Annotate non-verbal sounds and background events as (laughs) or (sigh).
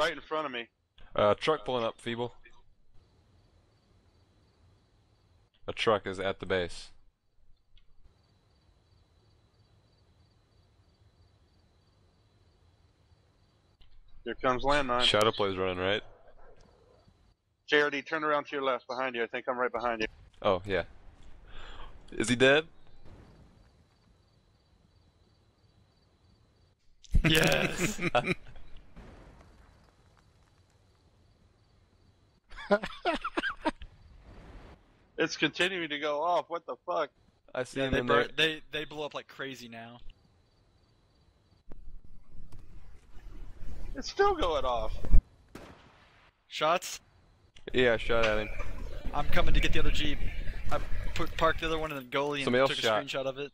right in front of me. Uh, truck pulling up, Feeble. A truck is at the base. Here comes landmine. Shadow Play's running, right? JRD, turn around to your left, behind you. I think I'm right behind you. Oh, yeah. Is he dead? Yes. (laughs) (laughs) It's continuing to go off. What the fuck? I see yeah, him they, in there. they they blow up like crazy now. It's still going off. Shots. Yeah, I shot at him. I'm coming to get the other jeep. I put parked the other one in the goalie and Somebody else took a shot. screenshot of it.